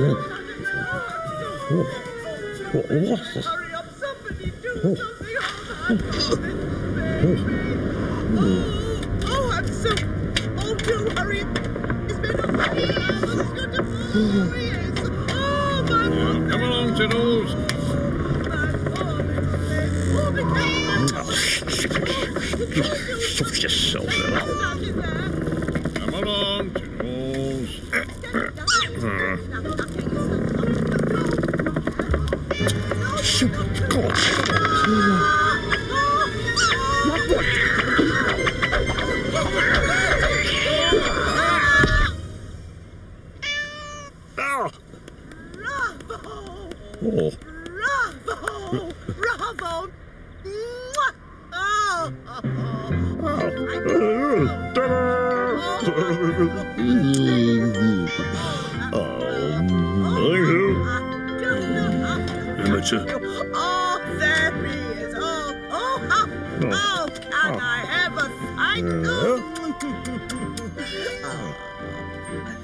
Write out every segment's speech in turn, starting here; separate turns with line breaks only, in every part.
Good. Good. Good. Yes. Good. Good. Good. Oh, oh, I'm so. Oh, do hurry. It's been a funny hour. It's good to follow. Oh, my.
Come along, Tiddles.
Oh,
oh.
oh. Oh, there he is. Oh, oh, oh, can oh. I? Oh.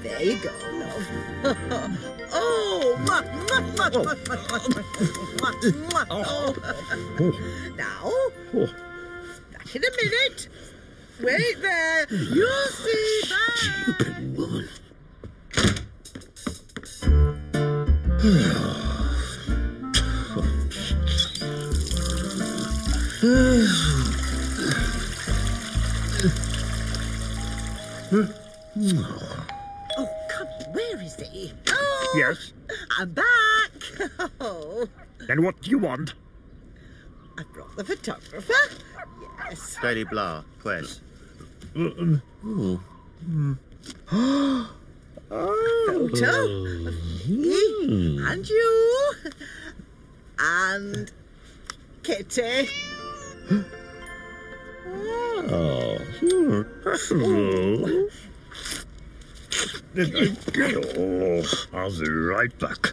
There you go, love. Oh, much, oh. much, much, much, much, much, much, Oh. Now, back in a minute. Wait there. You'll see. that?
Stupid woman.
Oh, come on. Where is he? Oh,
Yes?
I'm back. Oh,
Then what do you want?
I brought the photographer. Yes.
Daily Blah, Quez.
Photo of me and you and Kitty.
Oh, sure. Oh, I'll be right back.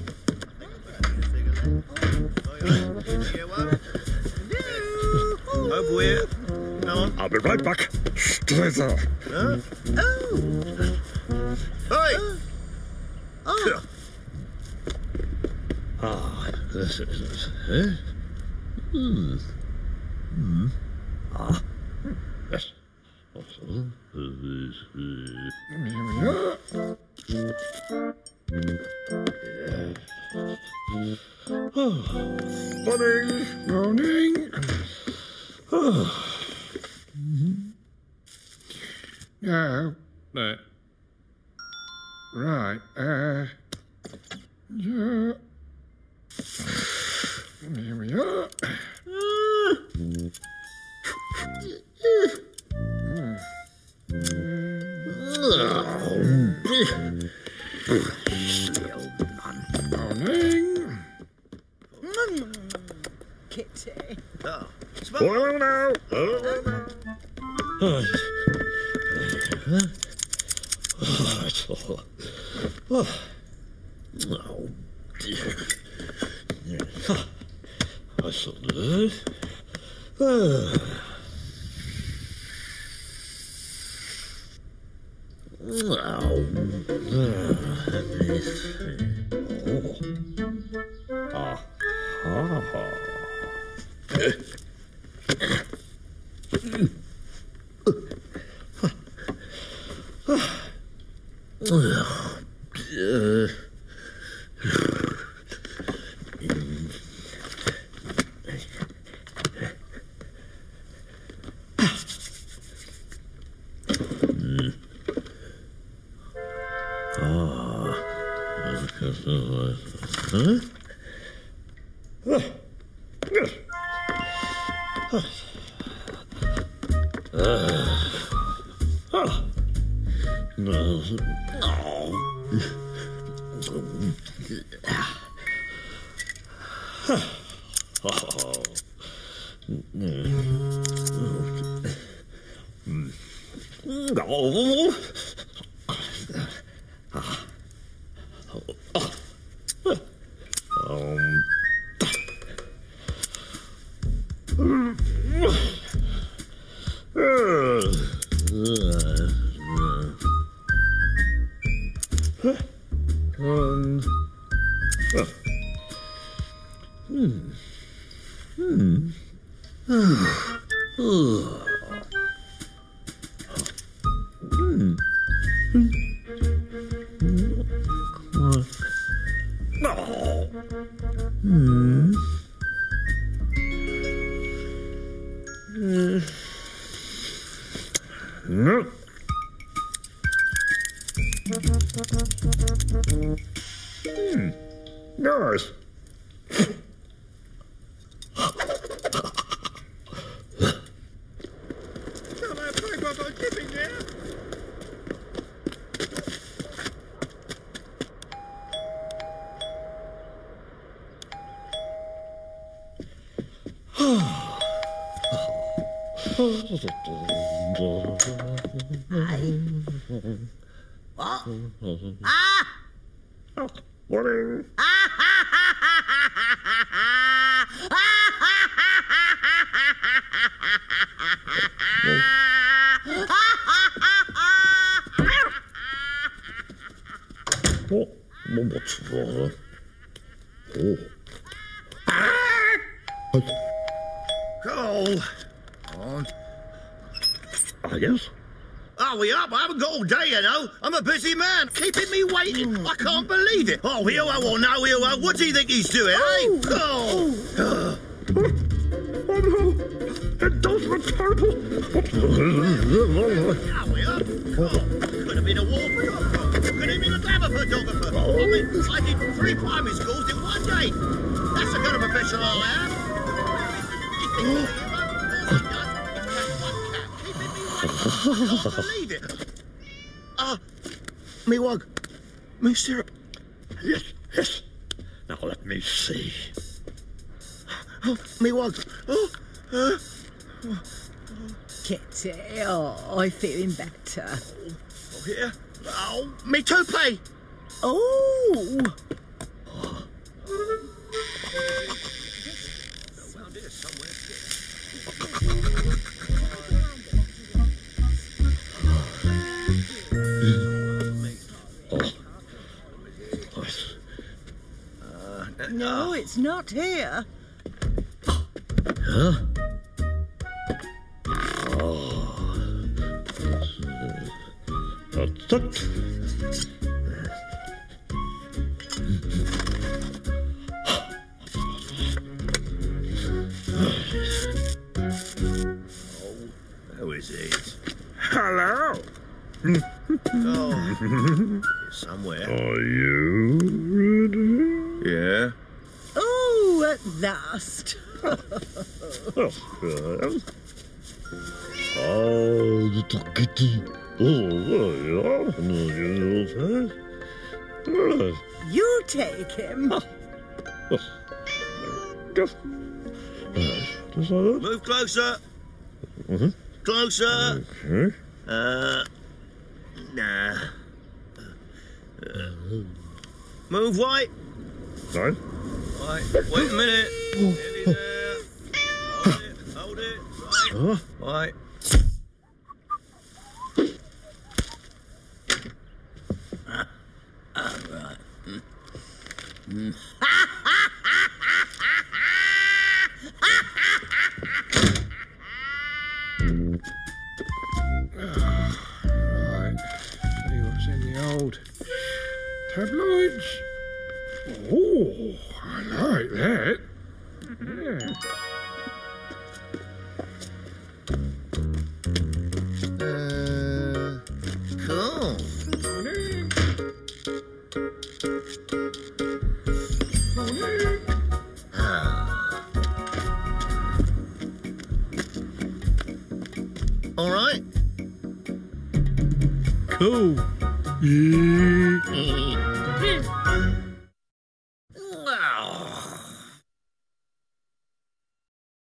I'll be right back. Straight up.
Huh?
Oh,
Hey!
oh,
Ah, this is it. Eh? Hmm. Hmm. Ah. Yes. Also, this is. Morning. Morning.
No. No. Right. Uh. Yeah. Here we are. Morning.
Oh, dear.
I That's not good. Oh, oh. Ah, ha, ha. No. No. And hmm. Hmm. hmm. Hmm. Hmm. Nice.
Come on, play what I'm giving
What? Ah!
Oh, 뭐, what's wrong? Oh.
Cole. On.
Ah, yes.
Hurry up, I haven't got all day, you know. I'm a busy man, keeping me waiting. I can't believe it. Oh, hero or no hero, what do you think he's doing, eh? Cole.
Oh no! It does look terrible!
Hurry up. Cole. Photographer. Could a glamour photographer. I mean, I did three primary schools in one day. That's the kind of professional I am. He thinks he's a hero. All he does is catch one cat, keeping me waiting. I can't believe it. Ah, me wug. Me syrup.
yes, yes. Now let me see.
Oh, me wug. Oh, uh,
Kitty, oh, I'm feeling better.
oh, here. Oh, me toupee.
Oh,
Around here somewhere.
Nice.
no, it's not here.
Huh? Oh. That's it.
Who is it?
Hello.
Oh, somewhere.
Are you ready?
Yeah.
Oh, at last.
Oh, yes. Oh, the you
take him.
Move closer. Closer.
Okay.
Uh, nah. Uh, move right.
Nice.
Right. Wait a minute. Nearly there. Hold it. Hold it. Right. Right.
Right. See what's in the old tabloids. Oh, I like that. Yeah.
Cool.
Yeah.